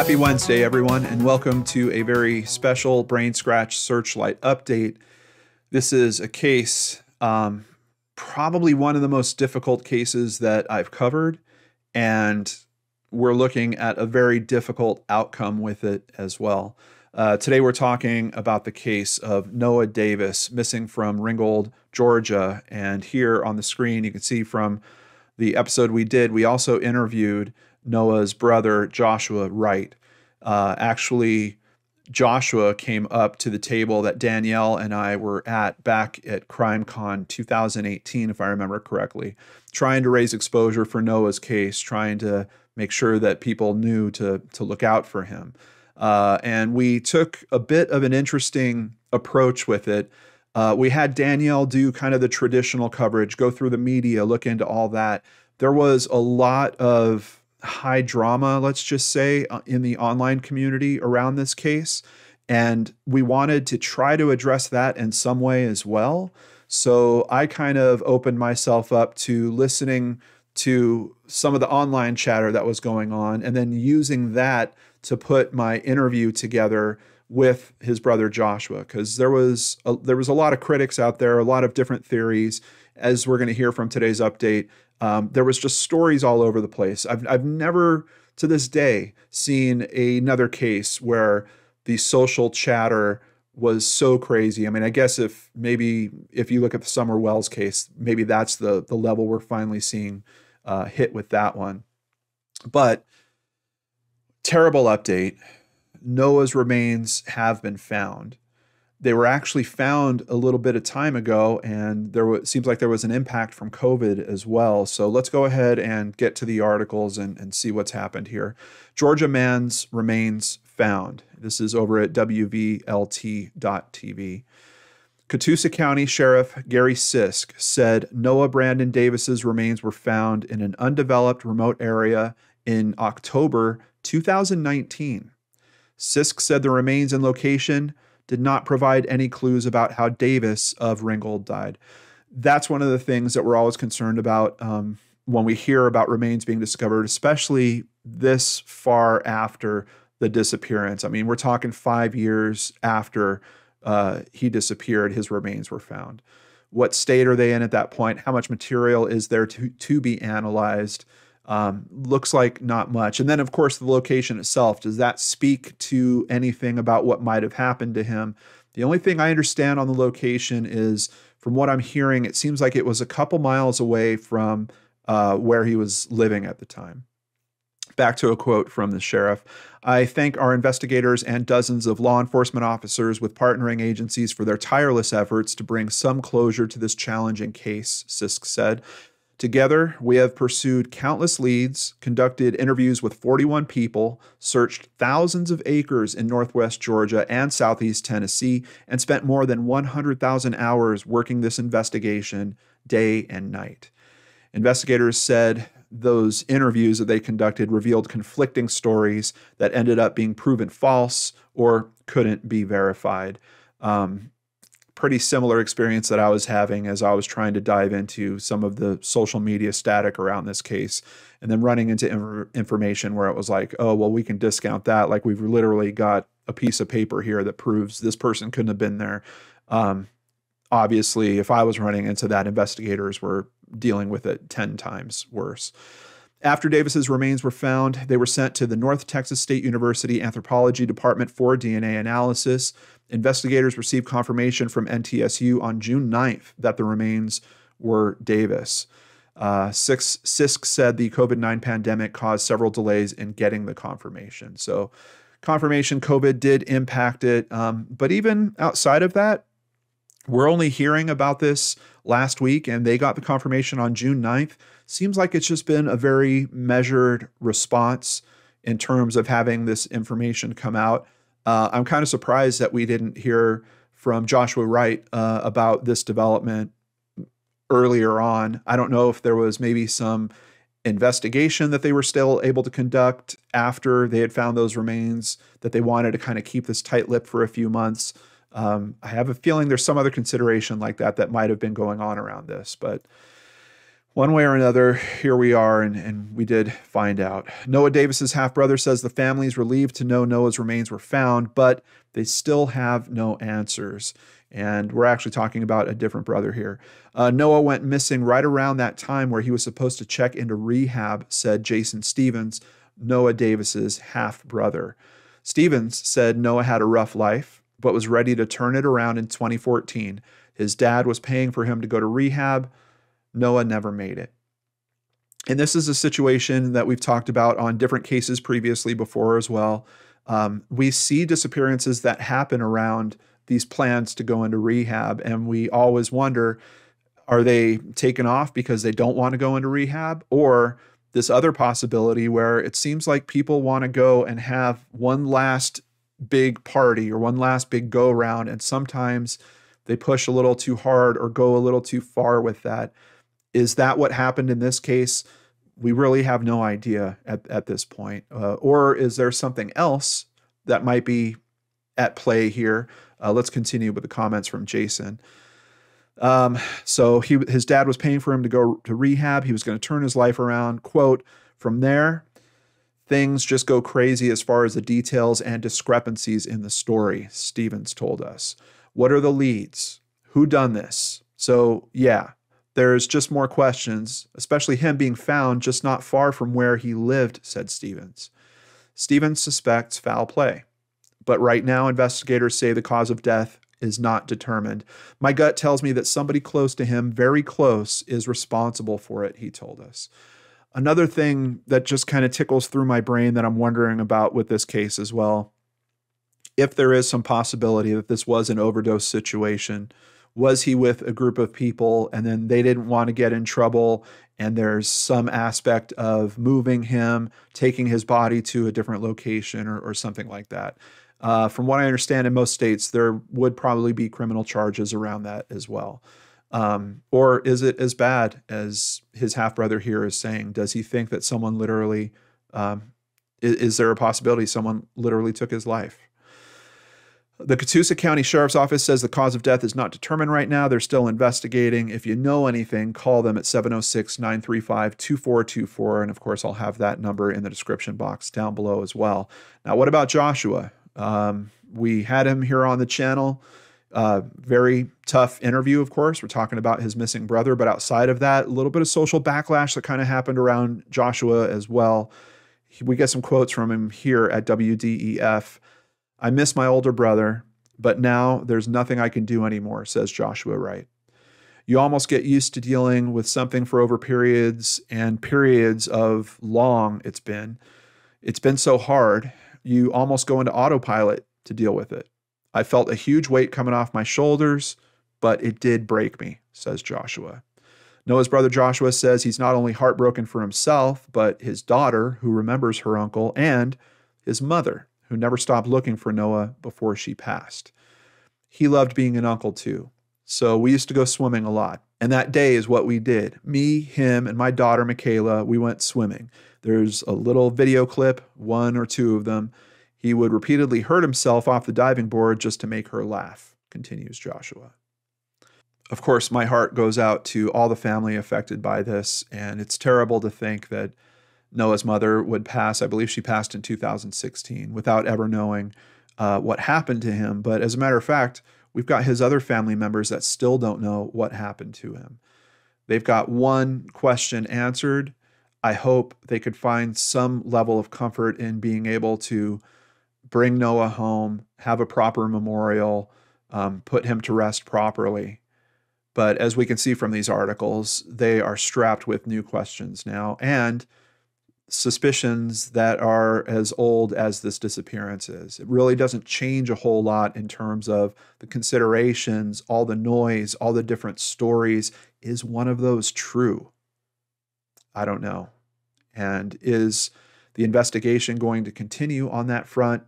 Happy Wednesday, everyone, and welcome to a very special Brainscratch Searchlight update. This is a case, um, probably one of the most difficult cases that I've covered, and we're looking at a very difficult outcome with it as well. Uh, today, we're talking about the case of Noah Davis missing from Ringgold, Georgia. And here on the screen, you can see from the episode we did, we also interviewed Noah's brother, Joshua Wright. Uh, actually, Joshua came up to the table that Danelle and I were at back at CrimeCon 2018, if I remember correctly, trying to raise exposure for Noah's case, trying to make sure that people knew to, to look out for him. Uh, and we took a bit of an interesting approach with it. Uh, we had Danelle do kind of the traditional coverage, go through the media, look into all that. There was a lot of high drama, let's just say, uh, in the online community around this case. And we wanted to try to address that in some way as well. So I kind of opened myself up to listening to some of the online chatter that was going on and then using that to put my interview together with his brother Joshua because there was a, there was a lot of critics out there, a lot of different theories as we're going to hear from today's update. Um, there was just stories all over the place. I've, I've never to this day seen another case where the social chatter was so crazy. I mean, I guess if maybe if you look at the Summer Wells case, maybe that's the the level we're finally seeing uh, hit with that one. But terrible update. Noah's remains have been found they were actually found a little bit of time ago, and there seems like there was an impact from COVID as well. So let's go ahead and get to the articles and, and see what's happened here. Georgia man's remains found. This is over at WVLT.tv. Catoosa County Sheriff Gary Sisk said Noah Brandon Davis's remains were found in an undeveloped remote area in October 2019. Sisk said the remains and location did not provide any clues about how Davis of Ringgold died. That's one of the things that we're always concerned about um, when we hear about remains being discovered, especially this far after the disappearance. I mean, we're talking five years after uh, he disappeared, his remains were found. What state are they in at that point? How much material is there to, to be analyzed? Um, looks like not much. And then, of course, the location itself. Does that speak to anything about what might have happened to him? The only thing I understand on the location is, from what I'm hearing, it seems like it was a couple miles away from uh, where he was living at the time. Back to a quote from the sheriff I thank our investigators and dozens of law enforcement officers with partnering agencies for their tireless efforts to bring some closure to this challenging case, Sisk said. Together, we have pursued countless leads, conducted interviews with 41 people, searched thousands of acres in northwest Georgia and southeast Tennessee, and spent more than 100,000 hours working this investigation day and night. Investigators said those interviews that they conducted revealed conflicting stories that ended up being proven false or couldn't be verified. Um, pretty similar experience that I was having as I was trying to dive into some of the social media static around this case and then running into information where it was like, oh, well, we can discount that. Like we've literally got a piece of paper here that proves this person couldn't have been there. Um, obviously, if I was running into that, investigators were dealing with it 10 times worse. After Davis's remains were found, they were sent to the North Texas State University Anthropology Department for DNA analysis. Investigators received confirmation from NTSU on June 9th that the remains were Davis. Uh, Sisk said the COVID 9 pandemic caused several delays in getting the confirmation. So, confirmation COVID did impact it. Um, but even outside of that, we're only hearing about this last week, and they got the confirmation on June 9th. Seems like it's just been a very measured response in terms of having this information come out. Uh, I'm kind of surprised that we didn't hear from Joshua Wright uh, about this development earlier on. I don't know if there was maybe some investigation that they were still able to conduct after they had found those remains, that they wanted to kind of keep this tight lip for a few months. Um, I have a feeling there's some other consideration like that that might have been going on around this, but one way or another, here we are, and, and we did find out. Noah Davis's half brother says the family is relieved to know Noah's remains were found, but they still have no answers. And we're actually talking about a different brother here. Uh, Noah went missing right around that time where he was supposed to check into rehab, said Jason Stevens, Noah Davis's half brother. Stevens said Noah had a rough life, but was ready to turn it around in 2014. His dad was paying for him to go to rehab Noah never made it. And this is a situation that we've talked about on different cases previously before as well. Um, we see disappearances that happen around these plans to go into rehab, and we always wonder are they taken off because they don't want to go into rehab? Or this other possibility where it seems like people want to go and have one last big party or one last big go round, and sometimes they push a little too hard or go a little too far with that. Is that what happened in this case? We really have no idea at, at this point. Uh, or is there something else that might be at play here? Uh, let's continue with the comments from Jason. Um, so he, his dad was paying for him to go to rehab. He was going to turn his life around. Quote, from there, things just go crazy as far as the details and discrepancies in the story, Stevens told us. What are the leads? Who done this? So yeah, there's just more questions, especially him being found just not far from where he lived, said Stevens. Stevens suspects foul play, but right now investigators say the cause of death is not determined. My gut tells me that somebody close to him, very close, is responsible for it, he told us. Another thing that just kind of tickles through my brain that I'm wondering about with this case as well if there is some possibility that this was an overdose situation was he with a group of people? And then they didn't want to get in trouble. And there's some aspect of moving him taking his body to a different location or, or something like that. Uh, from what i understand in most states there would probably be criminal charges around that as well. Um, or is it as bad as his half brother here is saying? Does he think that someone literally um, is, is there a possibility someone literally took his life the Catoosa County Sheriff's Office says the cause of death is not determined right now. They're still investigating. If you know anything, call them at 706 935 2424. And of course, I'll have that number in the description box down below as well. Now, what about Joshua? Um, we had him here on the channel. Uh, very tough interview, of course. We're talking about his missing brother, but outside of that, a little bit of social backlash that kind of happened around Joshua as well. We get some quotes from him here at WDEF. I miss my older brother, but now there's nothing I can do anymore, says Joshua Wright. You almost get used to dealing with something for over periods and periods of long it's been. It's been so hard, you almost go into autopilot to deal with it. I felt a huge weight coming off my shoulders, but it did break me, says Joshua. Noah's brother Joshua says he's not only heartbroken for himself, but his daughter, who remembers her uncle, and his mother, who never stopped looking for Noah before she passed. He loved being an uncle too. So we used to go swimming a lot. And that day is what we did. Me, him, and my daughter, Michaela, we went swimming. There's a little video clip, one or two of them. He would repeatedly hurt himself off the diving board just to make her laugh, continues Joshua. Of course, my heart goes out to all the family affected by this, and it's terrible to think that Noah's mother would pass. I believe she passed in 2016 without ever knowing uh, what happened to him. But as a matter of fact, we've got his other family members that still don't know what happened to him. They've got one question answered. I hope they could find some level of comfort in being able to bring Noah home, have a proper memorial, um, put him to rest properly. But as we can see from these articles, they are strapped with new questions now. And suspicions that are as old as this disappearance is. It really doesn't change a whole lot in terms of the considerations, all the noise, all the different stories. Is one of those true? I don't know. And is the investigation going to continue on that front?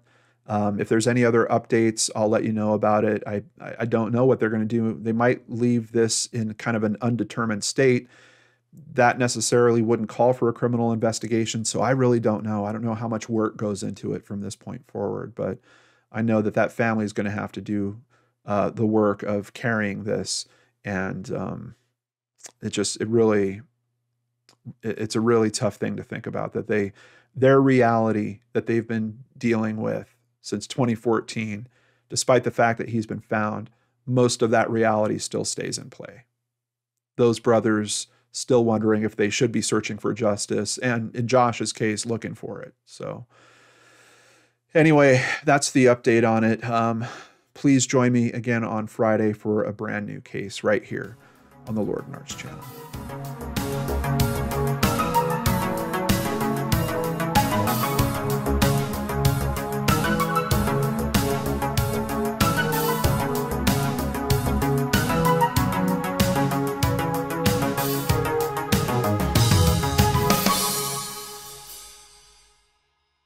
Um, if there's any other updates, I'll let you know about it. I, I don't know what they're going to do. They might leave this in kind of an undetermined state that necessarily wouldn't call for a criminal investigation. So I really don't know. I don't know how much work goes into it from this point forward, but I know that that family is going to have to do uh, the work of carrying this, and um, it just it really it's a really tough thing to think about that they their reality that they've been dealing with since 2014 despite the fact that he's been found most of that reality still stays in play those brothers still wondering if they should be searching for justice and in Josh's case looking for it so anyway that's the update on it um, please join me again on Friday for a brand new case right here on the LordanARTS channel.